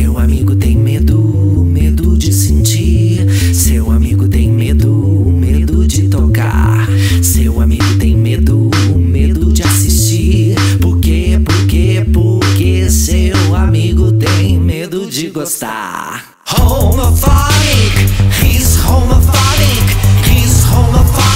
Seu amigo tem medo, medo de sentir. Seu amigo tem medo, medo de tocar. Seu amigo tem medo, medo de assistir. Por quê? Por quê? Porque seu amigo tem medo de gostar. Homophobic, he's homophobic, he's homophobic,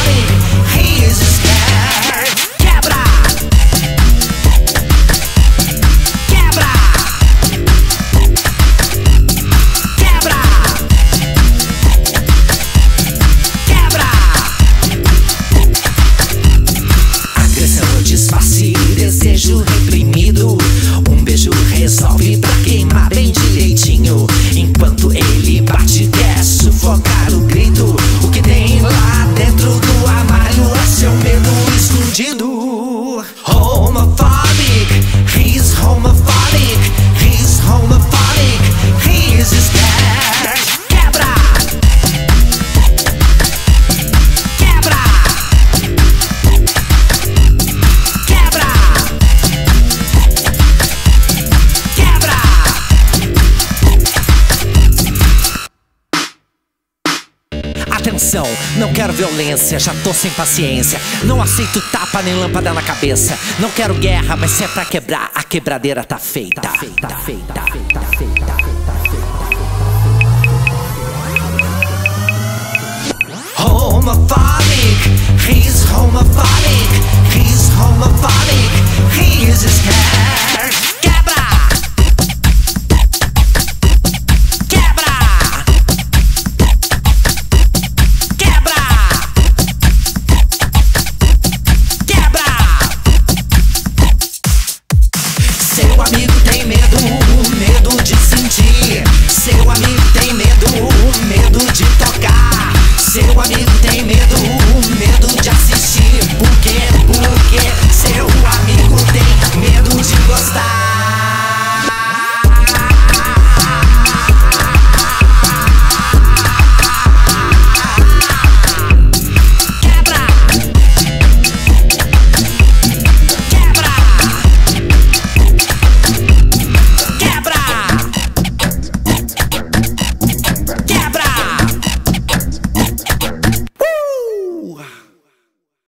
Atenção, não quero violência, já tô sem paciência. Não aceito tapa nem lâmpada na cabeça. Não quero guerra, mas se é pra quebrar, a quebradeira tá feita. Tá feita, tá feita, tá feita, tá feita. Amigo tem medo, medo de sentir. Seu amigo tem medo,